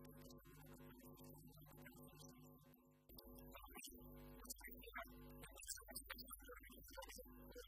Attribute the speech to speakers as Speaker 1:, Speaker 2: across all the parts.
Speaker 1: Thank you.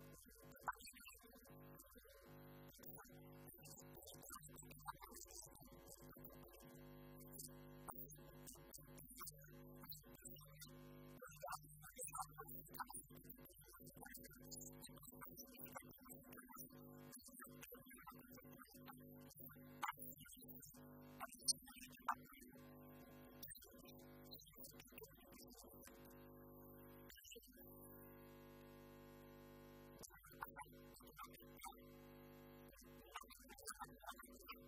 Speaker 1: フフフフ。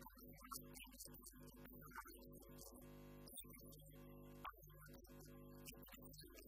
Speaker 1: Thank you.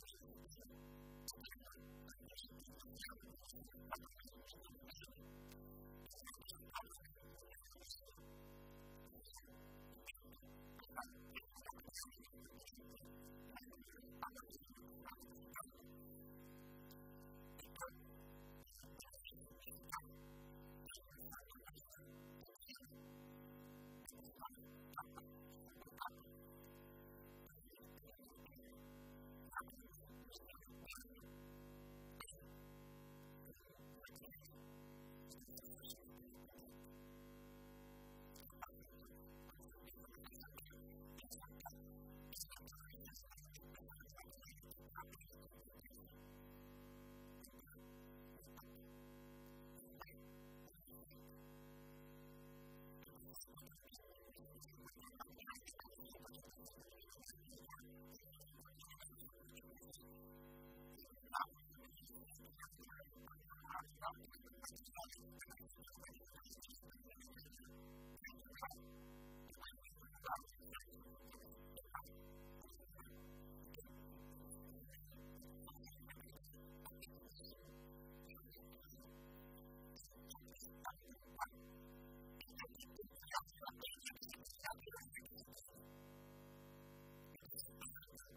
Speaker 1: Thank you. そして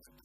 Speaker 1: Thank you.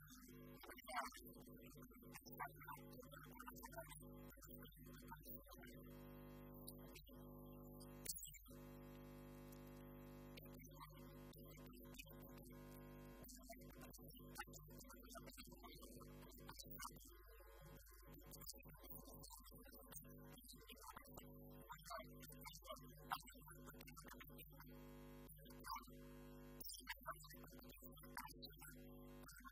Speaker 1: 私たちは。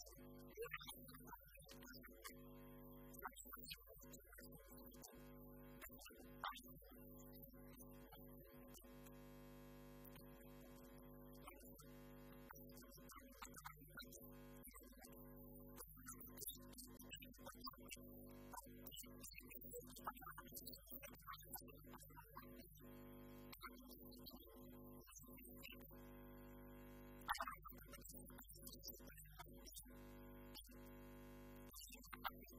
Speaker 1: Thank you.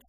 Speaker 1: よし。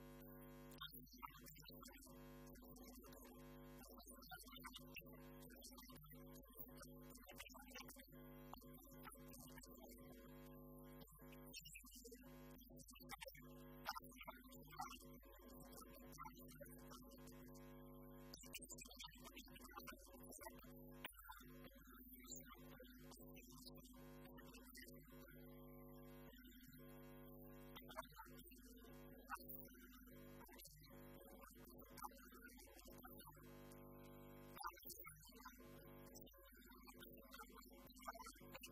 Speaker 1: ただいま。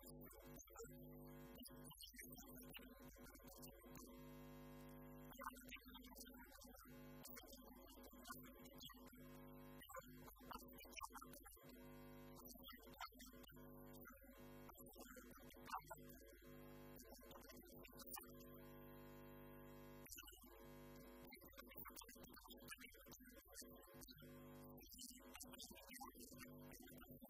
Speaker 1: 私たちは。